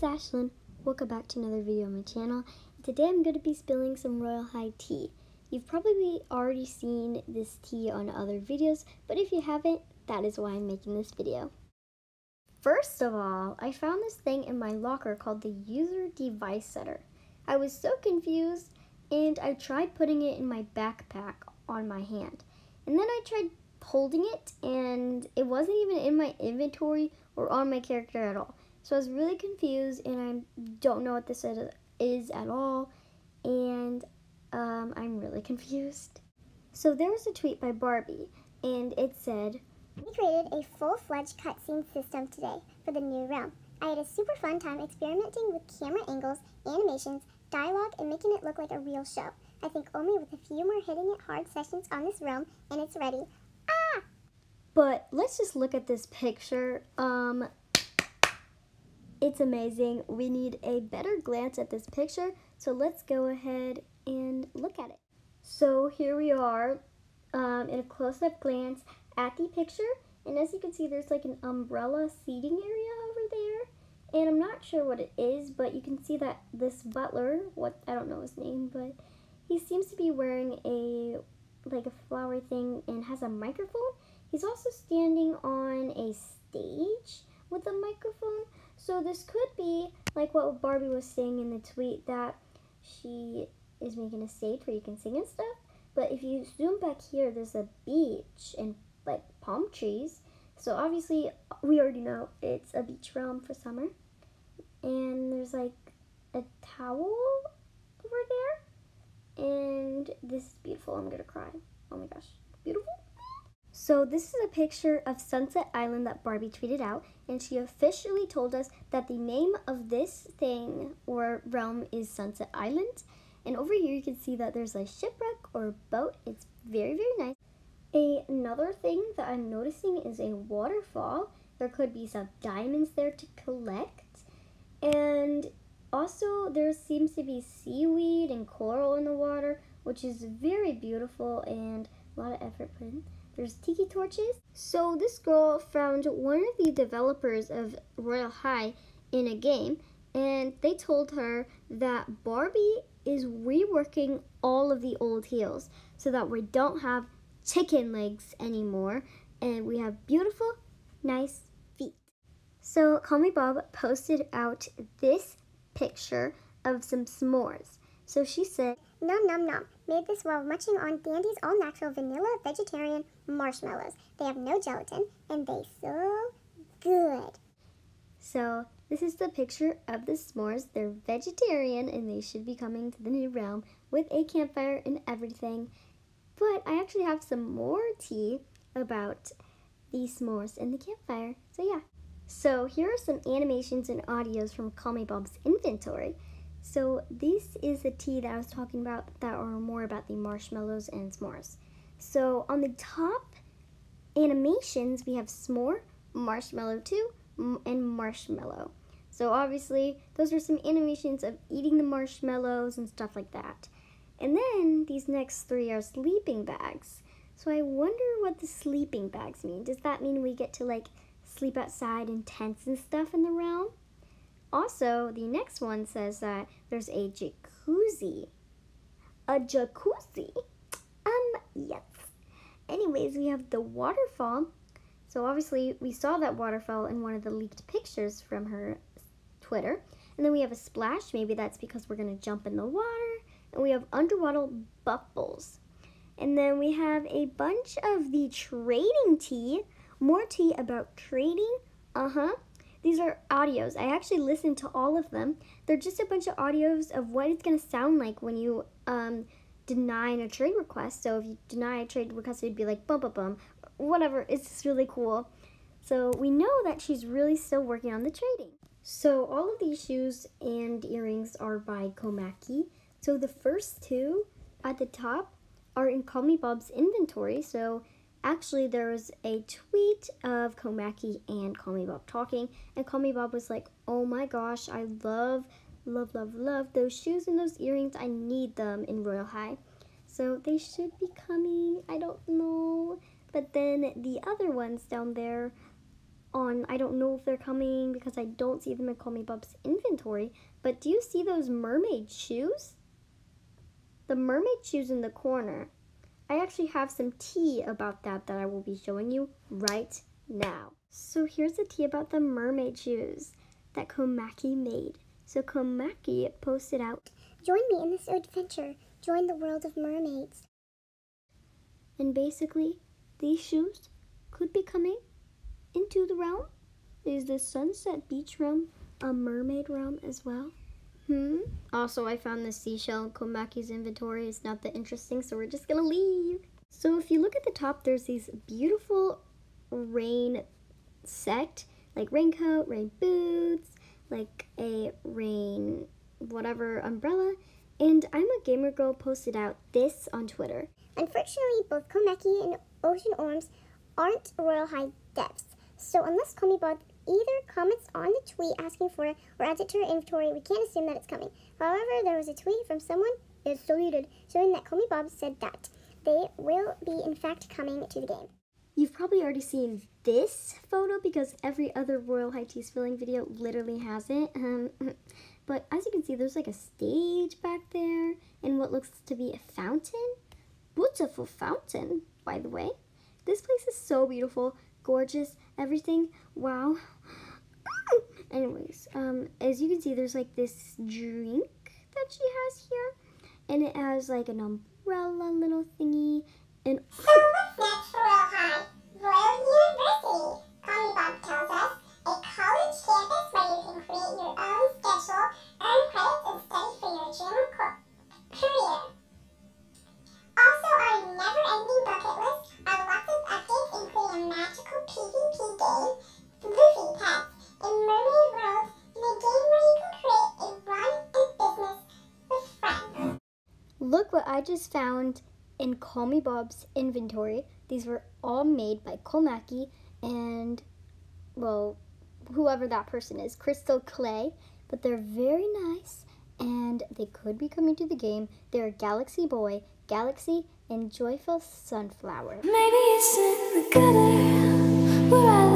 it's Ashlyn. Welcome back to another video on my channel. Today I'm going to be spilling some Royale High tea. You've probably already seen this tea on other videos, but if you haven't, that is why I'm making this video. First of all, I found this thing in my locker called the User Device Setter. I was so confused and I tried putting it in my backpack on my hand. And then I tried holding it and it wasn't even in my inventory or on my character at all. So I was really confused and I don't know what this is at all and um, I'm really confused. So there was a tweet by Barbie and it said, We created a full-fledged cutscene system today for the new realm. I had a super fun time experimenting with camera angles, animations, dialogue, and making it look like a real show. I think only with a few more hitting it hard sessions on this realm and it's ready. Ah! But let's just look at this picture. Um, it's amazing. We need a better glance at this picture, so let's go ahead and look at it. So here we are um, in a close-up glance at the picture, and as you can see, there's like an umbrella seating area over there, and I'm not sure what it is, but you can see that this butler, what I don't know his name, but he seems to be wearing a like a flower thing and has a microphone. He's also standing on a stage with a microphone. So this could be like what Barbie was saying in the tweet that she is making a stage where you can sing and stuff. But if you zoom back here, there's a beach and like palm trees. So obviously we already know it's a beach realm for summer. And there's like a towel over there. And this is beautiful. I'm gonna cry. Oh my gosh. Beautiful. So this is a picture of Sunset Island that Barbie tweeted out, and she officially told us that the name of this thing or realm is Sunset Island. And over here you can see that there's a shipwreck or boat. It's very, very nice. Another thing that I'm noticing is a waterfall. There could be some diamonds there to collect. And also there seems to be seaweed and coral in the water, which is very beautiful and a lot of effort put in. There's tiki torches. So this girl found one of the developers of Royale High in a game and they told her that Barbie is reworking all of the old heels so that we don't have chicken legs anymore and we have beautiful, nice feet. So Call Me Bob posted out this picture of some s'mores. So she said, Num num num. Made this while munching on Dandies all natural vanilla vegetarian marshmallows. They have no gelatin and they so good. So this is the picture of the s'mores. They're vegetarian and they should be coming to the new realm with a campfire and everything. But I actually have some more tea about the s'mores and the campfire. So yeah. So here are some animations and audios from Call Me Bob's inventory. So this is the tea that I was talking about that are more about the marshmallows and s'mores. So on the top animations, we have s'more, marshmallow 2, and marshmallow. So obviously, those are some animations of eating the marshmallows and stuff like that. And then these next three are sleeping bags. So I wonder what the sleeping bags mean. Does that mean we get to like sleep outside in tents and stuff in the realm? Also, the next one says that there's a jacuzzi. A jacuzzi? Um, yes. Anyways, we have the waterfall. So obviously, we saw that waterfall in one of the leaked pictures from her Twitter. And then we have a splash. Maybe that's because we're going to jump in the water. And we have underwater bubbles. And then we have a bunch of the trading tea. More tea about trading. Uh-huh. These are audios. I actually listened to all of them. They're just a bunch of audios of what it's going to sound like when you um, deny a trade request. So if you deny a trade request, it'd be like bum bum bum, whatever. It's just really cool. So we know that she's really still working on the trading. So all of these shoes and earrings are by Komaki. So the first two at the top are in Call Me Bob's inventory. So actually there was a tweet of Komaki and Call Me Bob talking, and Call Me Bob was like, oh my gosh, I love, love, love, love those shoes and those earrings. I need them in Royale High. So they should be coming. I don't know. But then the other ones down there on, I don't know if they're coming because I don't see them in Call Me Bob's inventory, but do you see those mermaid shoes? The mermaid shoes in the corner. I actually have some tea about that that I will be showing you right now. So here's the tea about the mermaid shoes that Komaki made. So Komaki posted out, Join me in this adventure. Join the world of mermaids. and basically, these shoes could be coming into the realm. Is the Sunset Beach realm a mermaid realm as well? Hmm. Also, I found this seashell Komaki's inventory. It's not that interesting, so we're just gonna leave. So if you look at the top, there's these beautiful rain set, like raincoat, rain boots, like a rain whatever umbrella. And I'm a gamer girl posted out this on Twitter. Unfortunately, both Komaki and Ocean Orms aren't Royale High devs, So unless Call Me Bob either comments on the tweet asking for it or adds it to her inventory, we can't assume that it's coming. However, there was a tweet from someone, it's deleted, showing that Call Me Bob said that they will be in fact coming to the game. You've probably already seen this photo because every other Royale High Tea spilling video literally has it. Um, but as you can see, there's like a stage back there and what looks to be a fountain. Beautiful fountain, by the way. This place is so beautiful, gorgeous, everything. Wow. Anyways, um, as you can see, there's like this drink that she has here, and it has like an umbrella little thingy, and college campus where you can create your own schedule, earn credits, and study for your dream Look what I just found in Call Me Bob's inventory. These were all made by Komaki and, well, whoever that person is, Crystal Clay. But they're very nice and they could be coming to the game. They're Galaxy Boy, Galaxy, and Joyful Sunflower. Maybe it's in the gutter